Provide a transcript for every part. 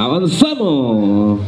Avanzamos.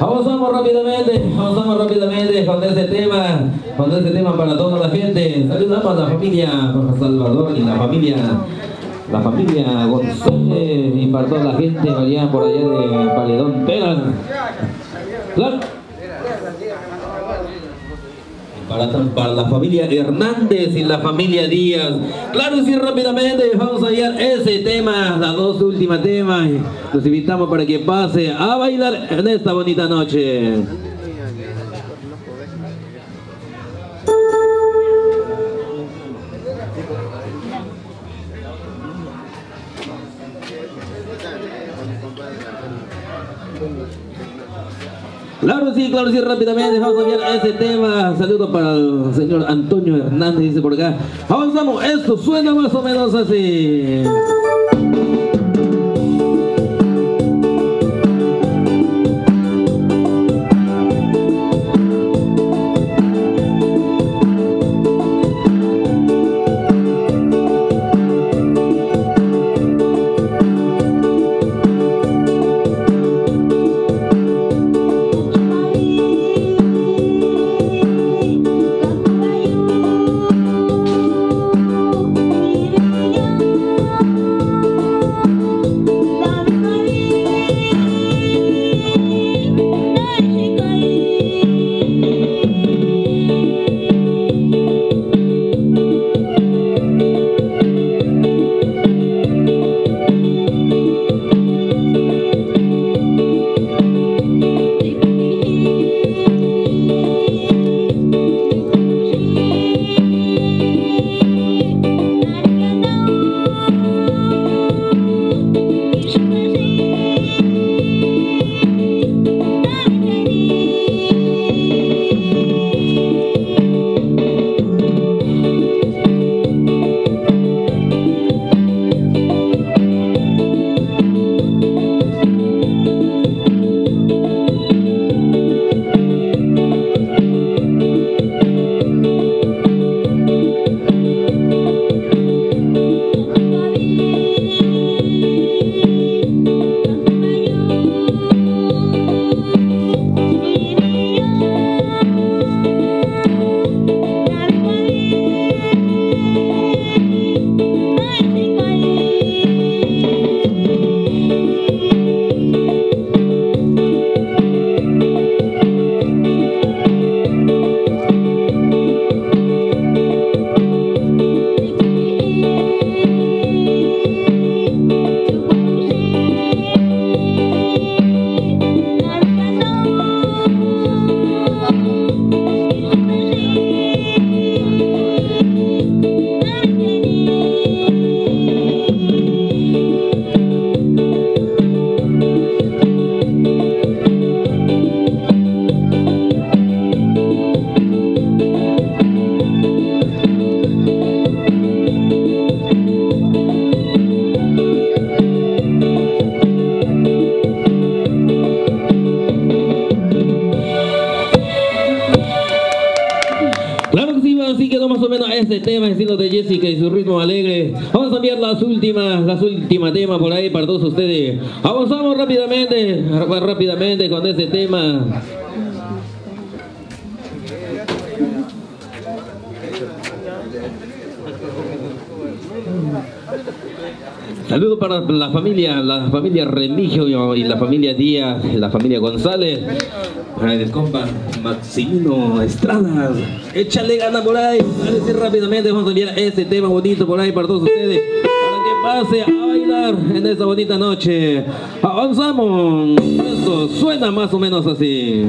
Avanzamos rápidamente, avanzamos rápidamente con este tema, con este tema para toda la gente. Saludos para la familia para Salvador y la familia, la familia González y para toda la gente allá por allá de Paledón Penas. Para, para, la familia Hernández y la familia Díaz. Claro sí, rápidamente vamos a hallar ese tema, las dos últimas temas. Los invitamos para que pase a bailar en esta bonita noche. Claro, sí, rápidamente vamos a enviar ese tema. Saludo para el señor Antonio Hernández, dice por acá. Avanzamos, esto suena más o menos así. Tema, estilo de Jessica y su ritmo alegre. Vamos a enviar las últimas, las últimas temas por ahí para todos ustedes. Avanzamos rápidamente, rápidamente con este tema. Saludos para la familia, la familia Remigio y la familia Díaz, la familia González, el compa Maximino Estrada. Échale gana por ahí, rápidamente vamos a enviar este tema bonito por ahí para todos ustedes, para que pase a bailar en esta bonita noche. Avanzamos, esto suena más o menos así.